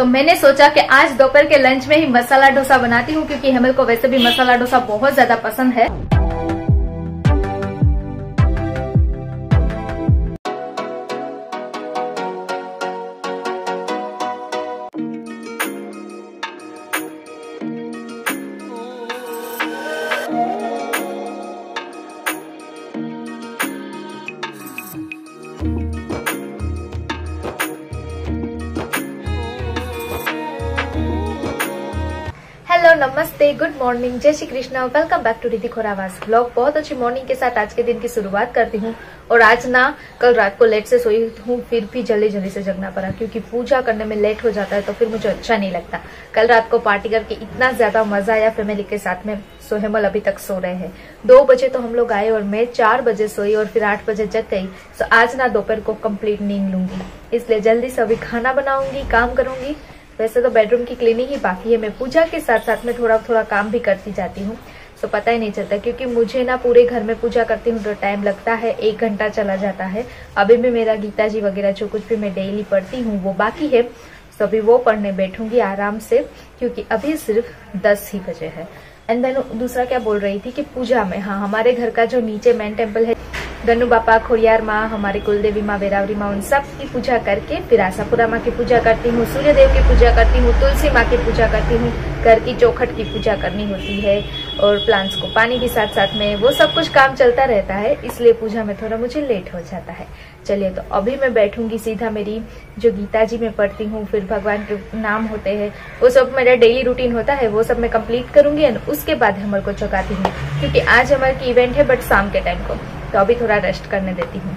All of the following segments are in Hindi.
तो मैंने सोचा कि आज दोपहर के लंच में ही मसाला डोसा बनाती हूँ, क्योंकि हेमल को वैसे भी मसाला डोसा बहुत ज़्यादा पसंद है। नमस्ते गुड मॉर्निंग जय Shri Krishna welcome back to Ridhi Khorawas blog बहुत अच्छी मॉर्निंग के साथ आज के दिन की शुरुआत करती हूँ, और आज ना, कल रात को लेट से सोई हूँ, फिर भी जल्दी जल्दी से जगना पड़ा, क्योंकि पूजा करने में लेट हो जाता है तो फिर मुझे अच्छा नहीं लगता। कल रात को पार्टी करके इतना ज़्यादा मज़ा आया फैमिली के साथ में, सोहेमल अभी तक सो रहे हैं। दो बजे तो हम लोग आए, और मैं चार बजे सोई, और फिर आठ बजे जग गई तो आज ना दोपहर को कंप्लीट नींद लूँगी। इसलिए जल्दी से अभी खाना बनाऊँगी, काम करूँगी वैसे तो बेडरूम की क्लीनिंग ही बाकी है। मैं पूजा के साथ साथ में थोड़ा थोड़ा काम भी करती जाती हूँ। तो पता ही नहीं चलता, क्योंकि मुझे ना पूरे घर में पूजा करती हूँ तो टाइम लगता है, एक घंटा चला जाता है। अभी भी मेरा गीता जी वगैरह जो कुछ भी मैं डेली पढ़ती हूँ, वो बाकी है। तो अभी वो पढ़ने बैठूँगी आराम से, क्योंकि अभी सिर्फ़ दस ही बजे है। एंड देन दूसरा क्या बोल रही थी कि पूजा में हाँ हमारे घर का जो नीचे मेन टेंपल है गन्नू बापा खोड़ियार माँ, हमारी कुलदेवी माँ, वेरावरी माँ, उन सब की पूजा करके फिर आशापुरा माँ की पूजा करती हूँ सूर्य देव की पूजा करती हूँ, तुलसी माँ की पूजा करती हूँ, घर की चौखट की पूजा करनी होती है और प्लांट्स को पानी भी साथ साथ में वो सब कुछ काम चलता रहता है, इसलिए पूजा में थोड़ा मुझे लेट हो जाता है। चलिए तो अभी मैं बैठूँगी सीधा मेरी जो गीता जी में पढ़ती हूँ, फिर भगवान के नाम होते हैं, वो सब मेरा डेली रूटीन होता है, वो सब मैं कंप्लीट करूँगी एंड उसके बाद हमर को चौकाती हूँ, क्योंकि आज हमारे की इवेंट है बट शाम के टाइम को। तो अभी थोड़ा रेस्ट करने देती हूँ।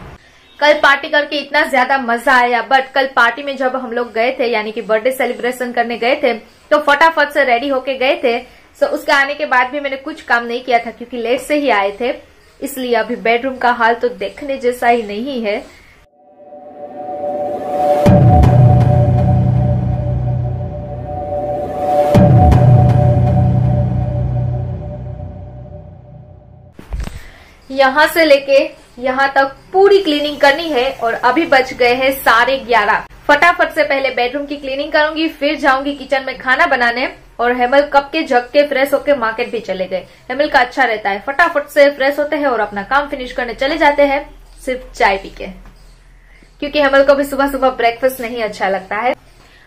कल पार्टी करके इतना ज़्यादा मज़ा आया बट कल पार्टी में जब हम लोग गए थे, यानी कि बर्थडे सेलिब्रेशन करने गए थे तो फटाफट से रेडी होके गए थे। सो उसके आने के बाद भी मैंने कुछ काम नहीं किया था, क्योंकि लेट से ही आए थे। इसलिए अभी बेडरूम का हाल तो देखने जैसा ही नहीं है। यहाँ से लेके यहाँ तक पूरी क्लीनिंग करनी है और अभी बच गए हैं साढ़े ग्यारह। फटाफट से पहले बेडरूम की क्लीनिंग करूँगी, फिर जाऊँगी किचन में खाना बनाने और हेमल कप के जग के फ्रेश होके मार्केट भी चले गए। हेमल का अच्छा रहता है। फटाफट से फ्रेश होते हैं और अपना काम फिनिश करने चले जाते हैं, सिर्फ़ चाय पी के। क्योंकि हेमल को भी सुबह सुबह ब्रेकफास्ट नहीं अच्छा लगता है।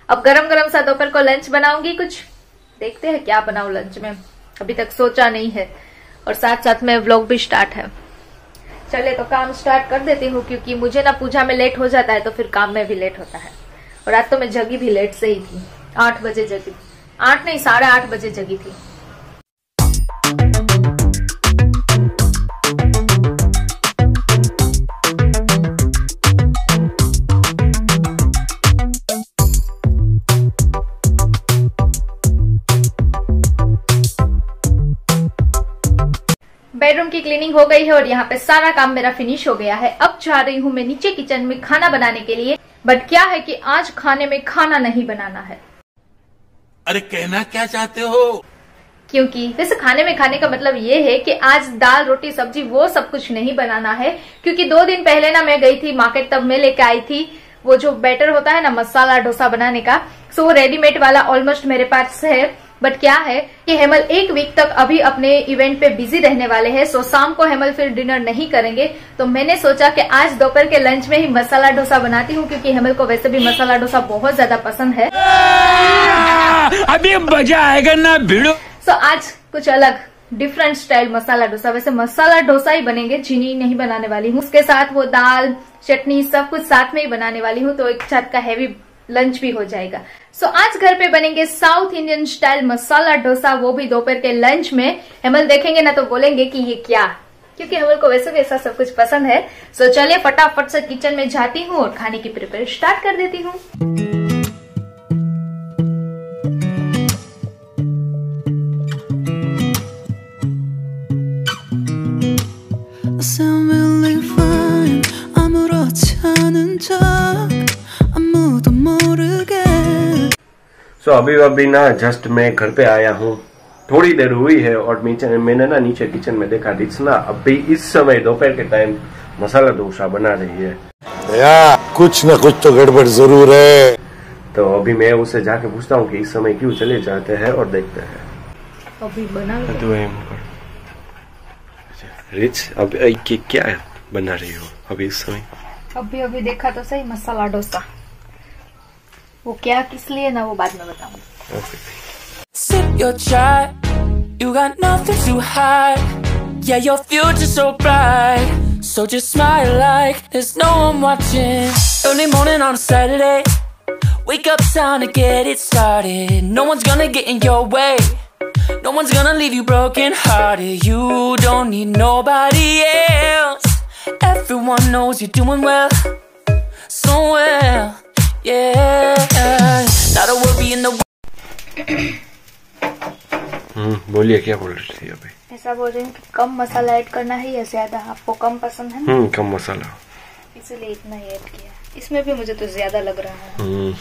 अब गरम गरम सा दोपहर को लंच बनाऊँगी कुछ। देखते हैं क्या बनाऊ लंच में। अभी तक सोचा नहीं है। और साथ साथ में व्लॉग भी स्टार्ट है। चले तो काम स्टार्ट कर देती हूँ, क्योंकि मुझे ना पूजा में लेट हो जाता है तो फिर काम में भी लेट होता है। और रात तो मैं जगी भी लेट से ही थी। आठ बजे जगी। आठ नहीं, साढ़े आठ बजे जगी थी। बेडरूम की क्लीनिंग हो गई है और यहाँ पे सारा काम मेरा फिनिश हो गया है। अब जा रही हूँ मैं नीचे किचन में खाना बनाने के लिए बट क्या है कि आज खाने में खाना नहीं बनाना है। अरे कहना क्या चाहते हो? क्योंकि वैसे खाने में खाने का मतलब ये है कि आज दाल रोटी सब्ज़ी वो सब कुछ नहीं बनाना है क्योंकि दो दिन पहले ना मैं गई थी मार्केट तब मैं लेके आई थी वो जो बैटर होता है ना मसाला डोसा बनाने का सो वो रेडीमेड वाला ऑलमोस्ट मेरे पास है। बट क्या है कि हेमल एक वीक तक अभी अपने इवेंट पे बिज़ी रहने वाले हैं सो शाम को हेमल फिर डिनर नहीं करेंगे। तो मैंने सोचा कि आज दोपहर के लंच में ही मसाला डोसा बनाती हूँ क्योंकि हेमल को वैसे भी मसाला डोसा बहुत ज़्यादा पसंद है। अभी मज़ा आएगा ना भिड़ो। सो आज कुछ अलग डिफरेंट स्टाइल मसाला डोसा। वैसे मसाला डोसा ही बनेंगे चीनी नहीं बनाने वाली हूँ। उसके साथ वो दाल चटनी सब कुछ साथ में ही बनाने वाली हूँ तो एक साथ का हैवी लंच भी हो जाएगा सो so, आज घर पे बनेंगे south Indian style masala dosa वो भी दोपहर के लंच में हेमल देखेंगे ना तो बोलेंगे कि ये क्या क्योंकि हेमल को वैसे भी ऐसा सब कुछ पसंद है सो so, चलिए फटाफट से किचन में जाती हूँ और खाने की प्रिपेयर स्टार्ट कर देती हूँ I sound really fine 아무렇지 않은 척 so so, अभी अभी ना जस्ट मैं घर पे आया हूँ। थोड़ी देर हुई है और मैंने ना नीचे किचन में देखा ना अभी इस समय दोपहर के टाइम मसाला डोसा बना रही है। या कुछ न कुछ तो गड़बड़ ज़रूर है। तो अभी मैं उसे जाके पूछता हूँ कि इस समय क्यों चले जाते हैं और देखते हैं। अभी बना तो एम कर रिच अब क्या बना रही हो अभी इस समय? अभी अभी देखा तो सही मसाला डोसा। वो क्या किस लिए ना वो बाद में बताऊंगी okay Sip your chai, you got nothing to hide. Yeah, your future's so bright. So just smile like there's no one watching. Early morning on a Saturday, wake up time to get it started. No one's gonna get in your way. No one's gonna leave you broken hearted. You don't need nobody else. Everyone knows you're doing well, so well. Yeah, not a worry in the हम्म बोलिए क्या बोल रही थी अभी ऐसा बोल रही हूँ कि कम मसाला ऐड करना है या ज्यादा आपको कम पसंद है ना हम्म कम मसाला इसलिए इतना ही ऐड किया इसमें भी मुझे तो ज्यादा लग रहा है हम्म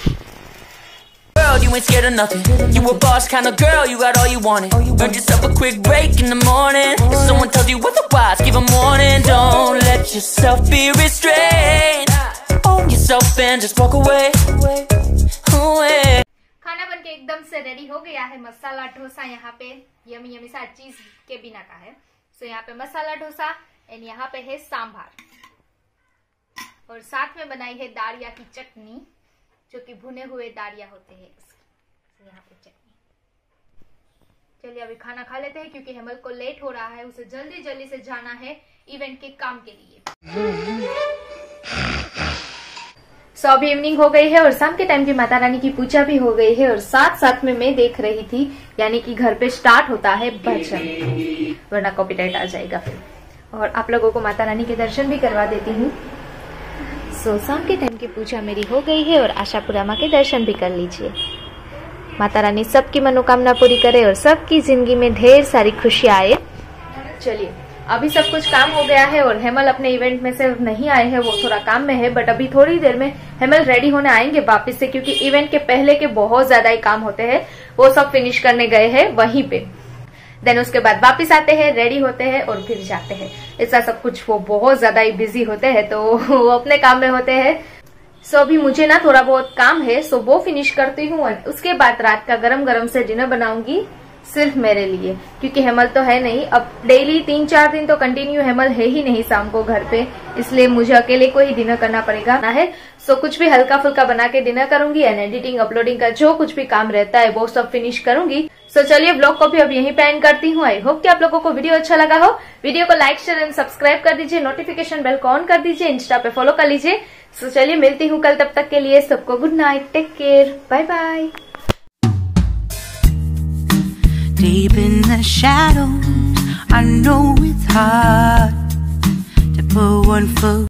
Girl, you ain't scared of nothing. You a boss kind of girl, you got all you wanted. Earned yourself a quick break in the morning. If someone tells you otherwise, give 'em warning. Don't let yourself be restrained. Yourself and just walk away. खाना बनके एकदम से रेडी हो गया है मसाला डोसा यहाँ पे यमी यमी सा चीज़ के बिना का है। सो so, यहाँ पे मसाला डोसा एंड यहाँ पे है सांभार। और साथ में बनाई है दारिया की चटनी जो कि भुने हुए दारिया होते हैं यहाँ पे चटनी। चलिए अभी खाना खा लेते हैं क्योंकि हेमल को लेट हो रहा है उसे जल्दी जल्दी से जाना है इवेंट के काम के लिए। सो अभी इवनिंग हो गई है और शाम के टाइम की माता रानी की पूजा भी हो गई है और साथ साथ में मैं देख रही थी, यानी कि घर पे स्टार्ट होता है भजन। वरना कॉपीराइट आ जाएगा फिर। और आप लोगों को माता रानी के दर्शन भी करवा देती हूँ। सो शाम के टाइम की पूजा मेरी हो गई है और आशापुरा माँ के दर्शन भी कर लीजिए। माता रानी सबकी मनोकामना पूरी करे और सबकी ज़िंदगी में ढेर सारी खुशियाँ आए। चलिए। अभी सब कुछ काम हो गया है और हेमल अपने इवेंट में से नहीं आए हैं, वो थोड़ा काम में है बट अभी थोड़ी देर में हेमल रेडी होने आएँगे वापस से, क्योंकि इवेंट के पहले के बहुत ज़्यादा ही काम होते हैं, वो सब फिनिश करने गए हैं वहीं पे। देन उसके बाद वापस आते हैं रेडी होते हैं और फिर जाते हैं। ऐसा सब कुछ वो बहुत ज़्यादा ही बिज़ी होते हैं तो वो अपने काम में होते हैं। सो अभी मुझे ना थोड़ा बहुत काम है सो वो फिनिश करती हूँ उसके बाद रात का गरम गरम से डिनर बनाऊँगी। सिर्फ़ मेरे लिए, क्योंकि हेमल तो है नहीं। अब डेली तीन चार दिन तो कंटिन्यू हेमल है ही नहीं शाम को घर पे, इसलिए मुझे अकेले को ही डिनर करना पड़ेगा। ना है? सो कुछ भी हल्का फुल्का बना के डिनर करूँगी एंड एडिटिंग अपलोडिंग का जो कुछ भी काम रहता है, वो सब फिनिश करूँगी। सो चलिए ब्लॉग को भी अब यहीं पे एंड करती हूँ। आई होप कि आप लोगों को वीडियो अच्छा लगा हो। वीडियो को लाइक शेयर एंड सब्सक्राइब कर दीजिए। नोटिफिकेशन बेल को ऑन कर दीजिए। इंस्टा पे फॉलो कर लीजिए। सो चलिए मिलती हूँ कल, तब तक के लिए सबको good night take care bye bye Deep in the shadows, I know it's hard to put one foot